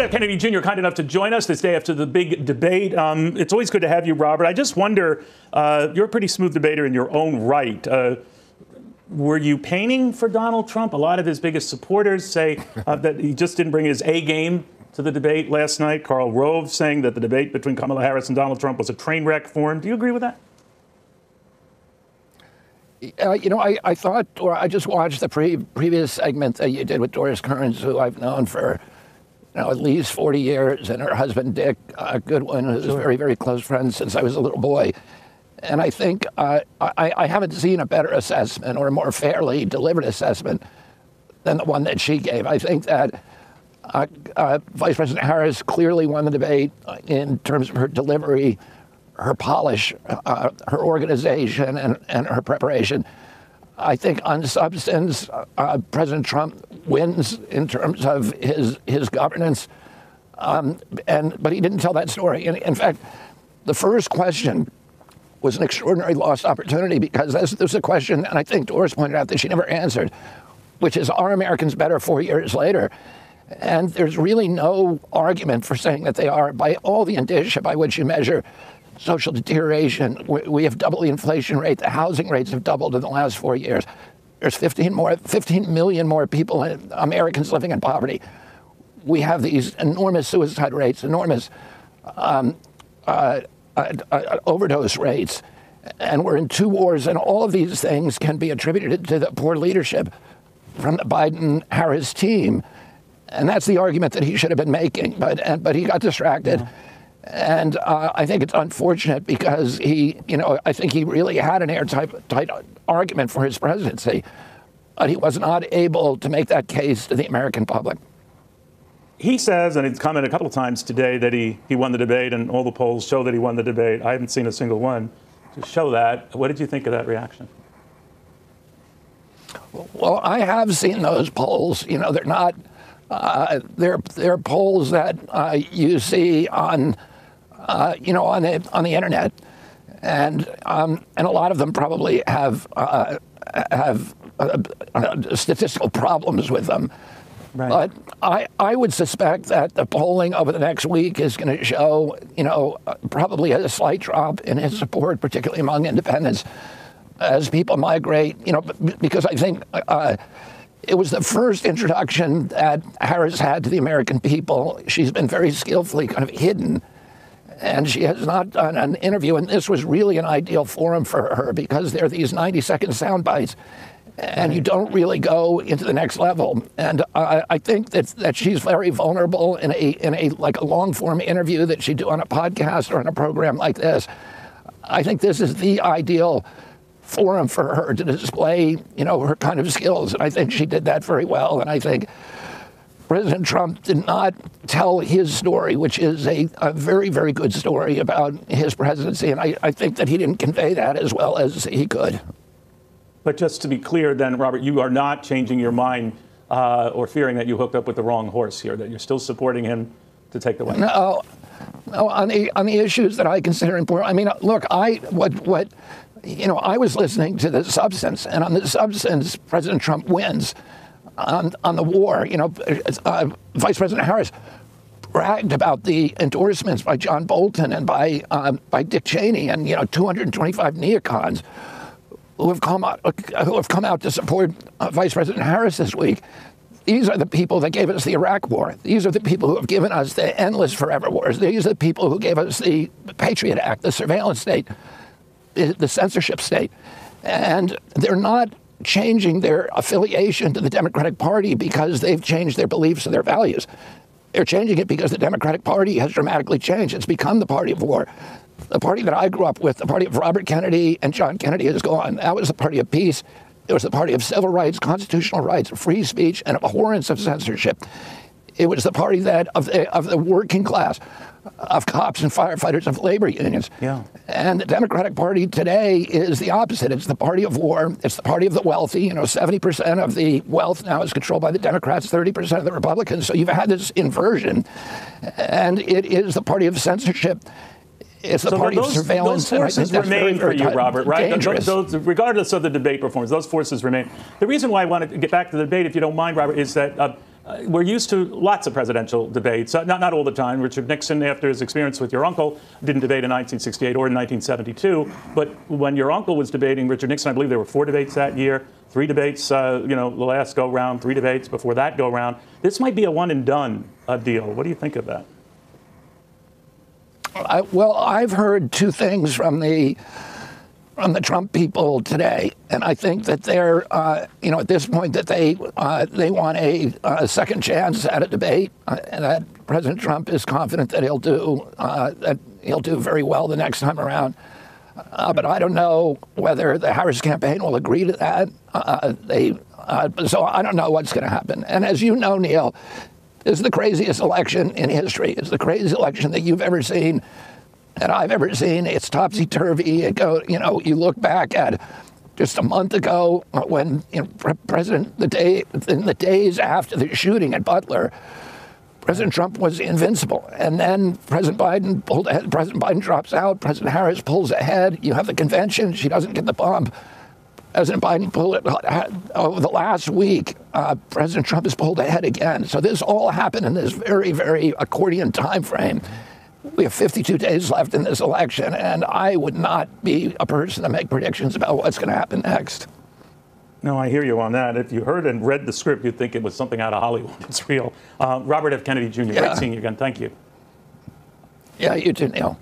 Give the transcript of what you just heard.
Robert. Kennedy Jr. kind enough to join us this day after the big debate. Um, it's always good to have you, Robert. I just wonder, uh, you're a pretty smooth debater in your own right. Uh, were you painting for Donald Trump? A lot of his biggest supporters say uh, that he just didn't bring his A game to the debate last night. Karl Rove saying that the debate between Kamala Harris and Donald Trump was a train wreck for him. Do you agree with that? Uh, you know, I, I thought, or I just watched the pre- previous segment that you did with Doris Kearns, who I've known for know, at least 40 years, and her husband, Dick uh, Goodwin, who's sure. a very, very close friend since I was a little boy. And I think uh, I, I haven't seen a better assessment or a more fairly delivered assessment than the one that she gave. I think that uh, uh, Vice President Harris clearly won the debate in terms of her delivery, her polish, uh, her organization, and, and her preparation. I think on substance, uh, President Trump wins in terms of his his governance, um, and but he didn't tell that story. In, in fact, the first question was an extraordinary lost opportunity because this, this is a question, and I think Doris pointed out that she never answered, which is are Americans better four years later? And there's really no argument for saying that they are by all the indicia by which you measure social deterioration. We have doubled the inflation rate. The housing rates have doubled in the last four years. There's 15 more, 15 million more people, Americans living in poverty. We have these enormous suicide rates, enormous um, uh, uh, uh, overdose rates, and we're in two wars. And all of these things can be attributed to the poor leadership from the Biden-Harris team. And that's the argument that he should have been making, but and, but he got distracted. Yeah. And uh, I think it's unfortunate because he, you know, I think he really had an airtight tight argument for his presidency, but he was not able to make that case to the American public. He says, and he's commented a couple of times today, that he, he won the debate, and all the polls show that he won the debate. I haven't seen a single one to show that. What did you think of that reaction? Well, I have seen those polls. You know, they're not. Uh, they're they're polls that uh, you see on uh, you know, on the on the internet, and um, and a lot of them probably have uh, have uh, uh, statistical problems with them. Right. But I, I would suspect that the polling over the next week is going to show, you know, probably a slight drop in his support, particularly among independents, as people migrate, you know, because I think uh, it was the first introduction that Harris had to the American people. She's been very skillfully kind of hidden and she has not done an interview. And this was really an ideal forum for her because there are these 90 second sound bites and you don't really go into the next level. And I, I, think that that she's very vulnerable in a in a like a long form interview that she'd do on a podcast or on a program like this. I think this is the ideal forum for her to display, you know, her kind of skills. And I think she did that very well. And I think President Trump did not tell his story, which is a, a very, very good story about his presidency. And I, I think that he didn't convey that as well as he could. But just to be clear, then, Robert, you are not changing your mind uh, or fearing that you hooked up with the wrong horse here, that you're still supporting him to take the White No, no on, the, on the issues that I consider important. I mean, look, I what what you know, I was listening to the substance, and on the substance, President Trump wins on, on the war. You know, uh, Vice President Harris bragged about the endorsements by John Bolton and by um, by Dick Cheney and you know 225 neocons who have come out who have come out to support uh, Vice President Harris this week. These are the people that gave us the Iraq War. These are the people who have given us the endless forever wars. These are the people who gave us the Patriot Act, the surveillance state, the, the censorship state. And they're not changing their affiliation to the Democratic Party because they've changed their beliefs and their values. They're changing it because the Democratic Party has dramatically changed. It's become the party of war. The party that I grew up with, the party of Robert Kennedy and John Kennedy, is gone. That was the party of peace. It was the party of civil rights, constitutional rights, free speech, and abhorrence of censorship. It was the party that of the, of the working class of cops and firefighters of labor unions. Yeah. And the Democratic Party today is the opposite. It's the party of war. It's the party of the wealthy. You know, 70% of the wealth now is controlled by the Democrats, 30% of the Republicans. So you've had this inversion. And it is the party of censorship. It's the so party those, of surveillance. Those forces remain very, very for you, Robert, right? Dangerous. Those, regardless of the debate performance, those forces remain. The reason why I want to get back to the debate, if you don't mind, Robert, is that uh, uh, we're used to lots of presidential debates, uh, not, not all the time. Richard Nixon, after his experience with your uncle, didn't debate in 1968 or in 1972. But when your uncle was debating Richard Nixon, I believe there were four debates that year, three debates, uh, you know, the last go round, three debates before that go round. This might be a one and done uh, deal. What do you think of that? I, well, I've heard two things from the from the Trump people today, and I think that they're, uh, you know, at this point that they uh, they want a, a, second chance at a debate, uh, and that President Trump is confident that he'll do uh, that he'll do very well the next time around. Uh, but I don't know whether the Harris campaign will agree to that. Uh, they so I don't know what's going to happen. And as you know, Neil, this is the craziest election in history. It's the craziest election that you've ever seen, that I've ever seen. It's topsy turvy. It go, you know, you look back at just a month ago when you know, President the day in the days after the shooting at Butler, President Trump was invincible, and then President Biden pulled ahead. President Biden drops out. President Harris pulls ahead. You have the convention. She doesn't get the bump. President Biden pulled it over the last week. Uh, President Trump has pulled ahead again. So this all happened in this very, very accordion time frame. We have 52 days left in this election, and I would not be a person to make predictions about what's going to happen next. No, I hear you on that. If you heard and read the script, you'd think it was something out of Hollywood. It's real. Uh, Robert F. Kennedy Jr., yeah. great seeing you again. Thank you. Yeah, you too, Neil.